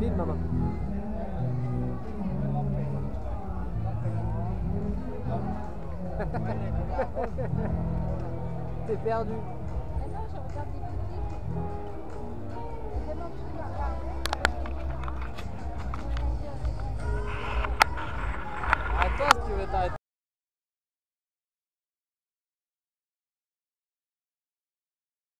T'es perdu. Si tu veux t'arrêter.